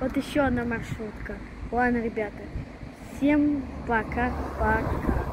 Вот еще одна маршрутка. Ладно, ребята. Всем пока-пока.